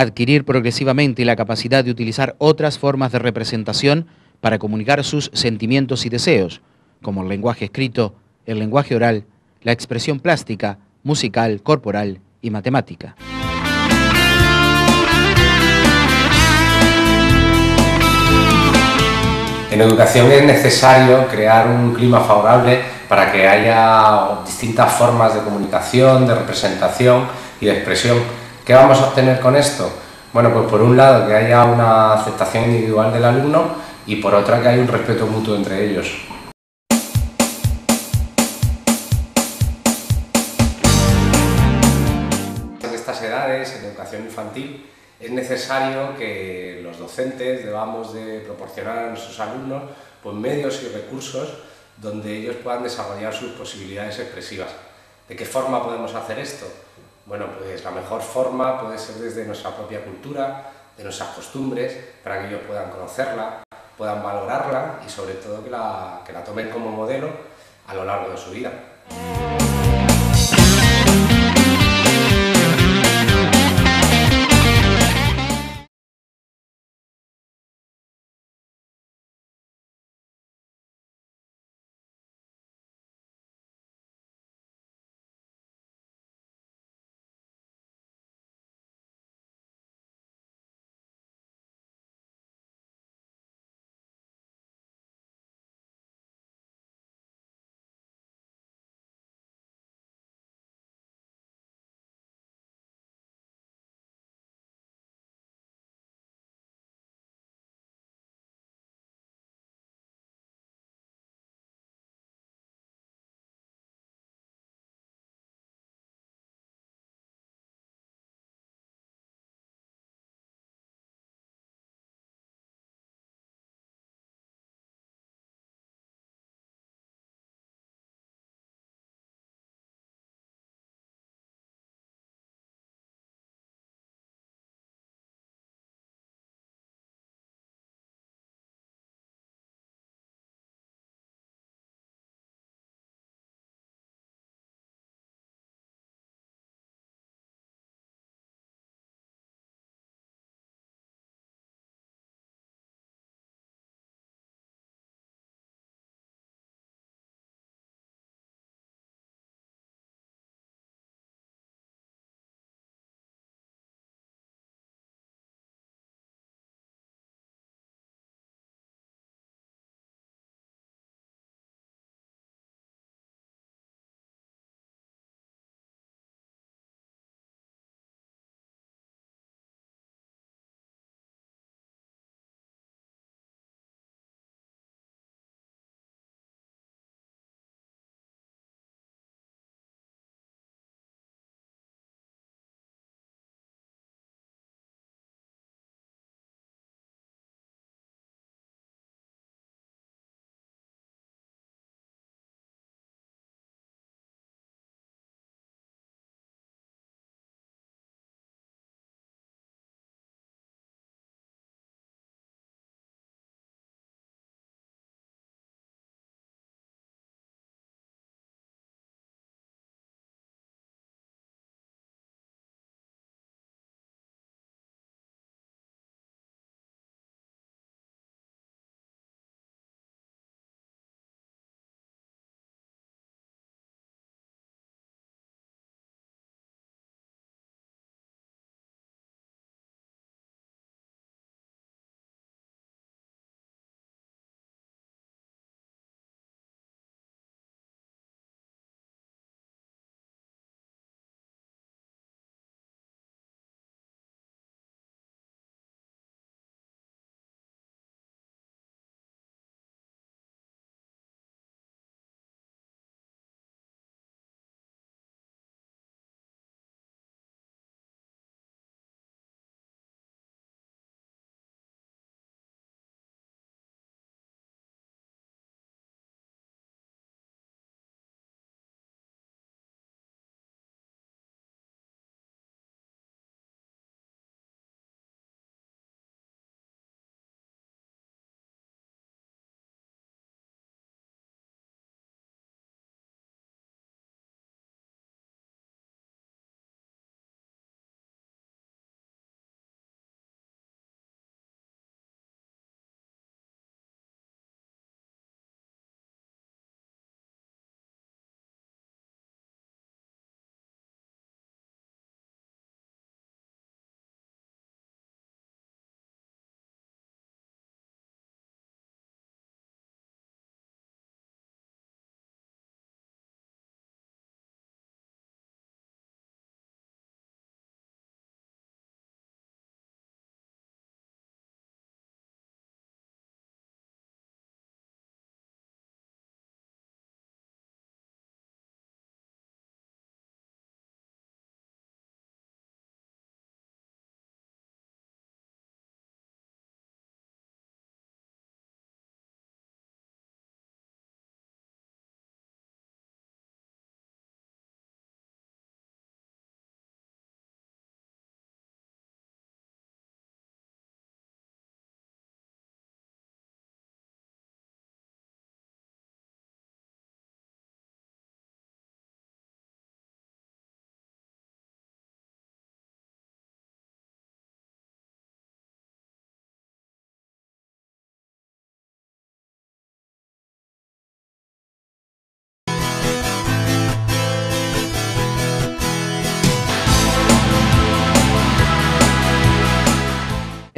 adquirir progresivamente la capacidad de utilizar otras formas de representación para comunicar sus sentimientos y deseos, como el lenguaje escrito, el lenguaje oral, la expresión plástica, musical, corporal y matemática. En educación es necesario crear un clima favorable para que haya distintas formas de comunicación, de representación y de expresión. ¿Qué vamos a obtener con esto? Bueno, pues por un lado que haya una aceptación individual del alumno y por otra que haya un respeto mutuo entre ellos. En estas edades, en educación infantil, es necesario que los docentes debamos de proporcionar a nuestros alumnos pues, medios y recursos donde ellos puedan desarrollar sus posibilidades expresivas. ¿De qué forma podemos hacer esto? Bueno, pues la mejor forma puede ser desde nuestra propia cultura, de nuestras costumbres, para que ellos puedan conocerla, puedan valorarla y sobre todo que la, que la tomen como modelo a lo largo de su vida.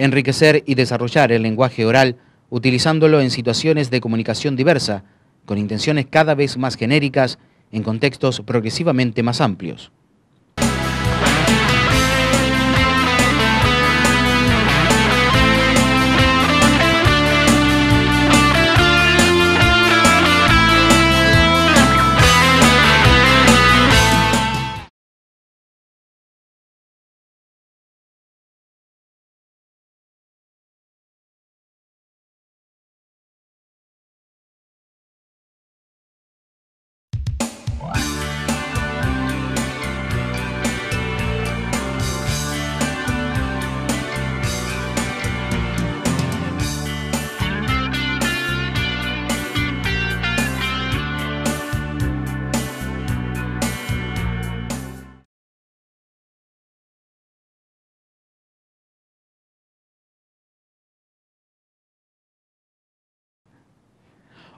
Enriquecer y desarrollar el lenguaje oral utilizándolo en situaciones de comunicación diversa, con intenciones cada vez más genéricas en contextos progresivamente más amplios.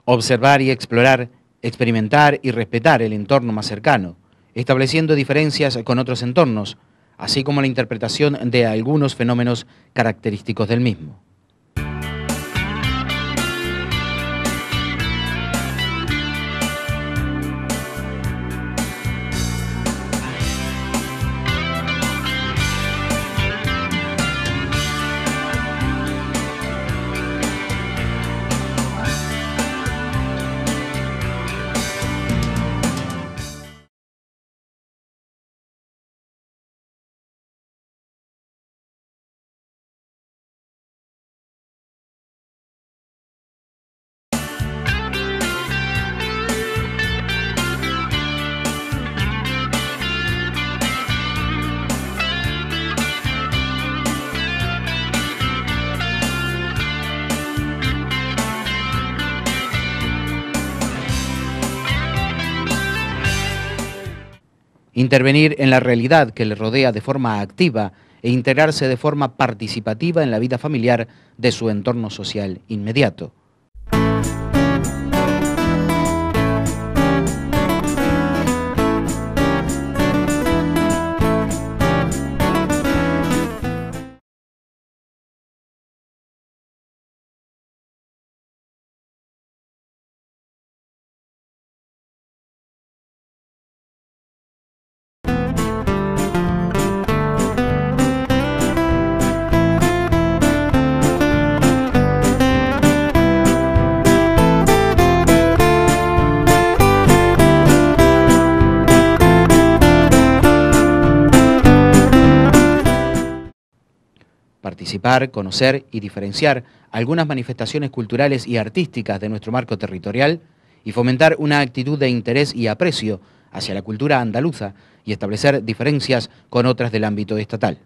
Observar y explorar, experimentar y respetar el entorno más cercano, estableciendo diferencias con otros entornos, así como la interpretación de algunos fenómenos característicos del mismo. Intervenir en la realidad que le rodea de forma activa e integrarse de forma participativa en la vida familiar de su entorno social inmediato. Participar, conocer y diferenciar algunas manifestaciones culturales y artísticas de nuestro marco territorial y fomentar una actitud de interés y aprecio hacia la cultura andaluza y establecer diferencias con otras del ámbito estatal.